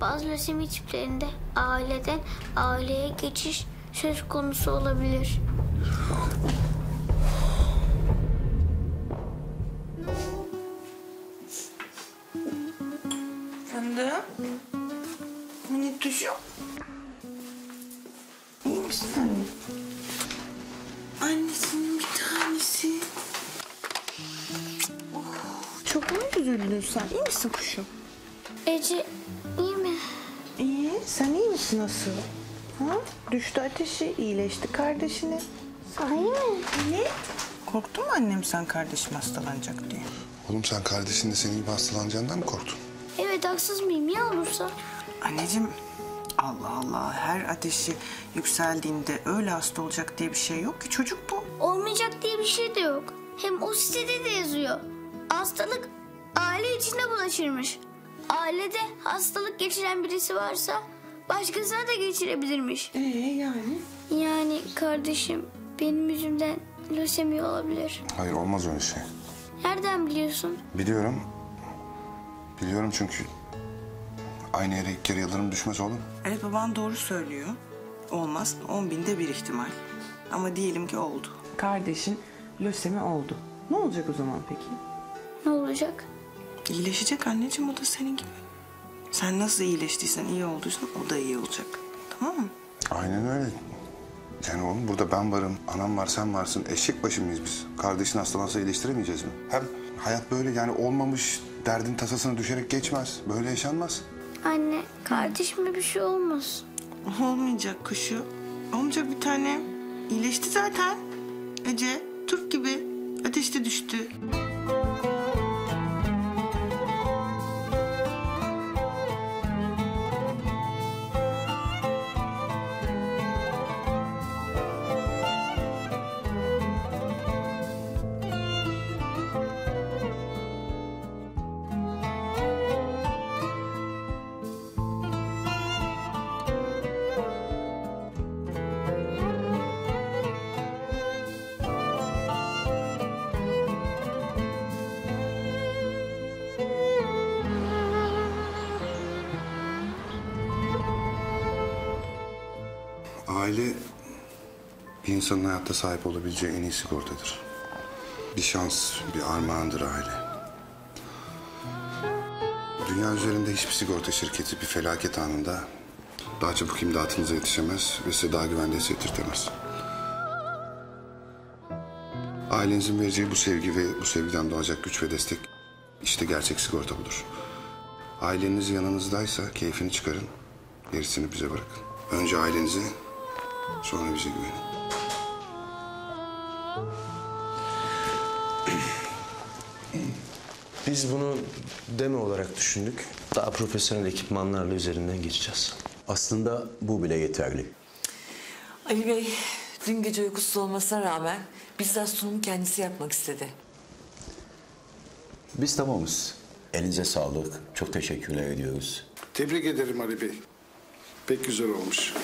Bazı lösemi tiplerinde aileden aileye geçiş söz konusu olabilir. Fındık. Minik tuşum. İyi misin anne? Annesinin bir tanesi. Oh, çok mu üzüldün sen? İyi misin kuşum? Ece? İyi. Sen iyi misin nasıl? Ha? Düştü ateşi, iyileşti kardeşini. Sahi mi? Ne? Korktun mu annem sen kardeşim hastalanacak diye? Oğlum sen kardeşin de senin gibi hastalanacağından mı korktun? Evet haksız mıyım ya olursa? Anneciğim Allah Allah her ateşi yükseldiğinde öyle hasta olacak diye bir şey yok ki çocuk bu. Olmayacak diye bir şey de yok. Hem o sitede de yazıyor. Hastalık aile içinde bulaşırmış. Ailede hastalık geçiren birisi varsa başkasına da geçirebilirmiş. Ee yani? Yani kardeşim benim yüzümden lösemi olabilir. Hayır olmaz öyle şey. Nereden biliyorsun? Biliyorum. Biliyorum çünkü aynı yere ilk kere yıldırım düşmez oğlum. Evet baban doğru söylüyor. Olmaz on binde bir ihtimal. Ama diyelim ki oldu. Kardeşin lösemi oldu. Ne olacak o zaman peki? Ne olacak? İyileşecek anneciğim o da senin gibi. Sen nasıl iyileştiysen iyi olduysan o da iyi olacak. Tamam mı? Aynen öyle. Yani oğlum burada ben varım, anam var, sen varsın. Eşek başı mıyız biz? Kardeşin hastalansa iyileştiremeyeceğiz mi? Hem hayat böyle yani olmamış derdin tasasına düşerek geçmez. Böyle yaşanmaz. Anne kardeşime bir şey olmaz. Olmayacak kuşu. Olmayacak bir tane. İyileşti zaten. Ece Türk gibi ateşte düştü. Aile bir insanın hayatta sahip olabileceği en iyi sigortadır. Bir şans, bir armağandır aile. Dünya üzerinde hiçbir sigorta şirketi bir felaket anında daha çabuk imdatınıza yetişemez ve size daha güvende hissettirtemez. Ailenizin vereceği bu sevgi ve bu sevgiden doğacak güç ve destek işte gerçek sigorta budur. Aileniz yanınızdaysa keyfini çıkarın, gerisini bize bırakın. Önce ailenize, sonra bize güvenin. Biz bunu demo olarak düşündük. Daha profesyonel ekipmanlarla üzerinden geçeceğiz. Aslında bu bile yeterli. Ali Bey dün gece uykusuz olmasına rağmen bizzat sunumu kendisi yapmak istedi. Biz tamamız. Elinize sağlık. Çok teşekkürler ediyoruz. Tebrik ederim Ali Bey. Pek güzel olmuş.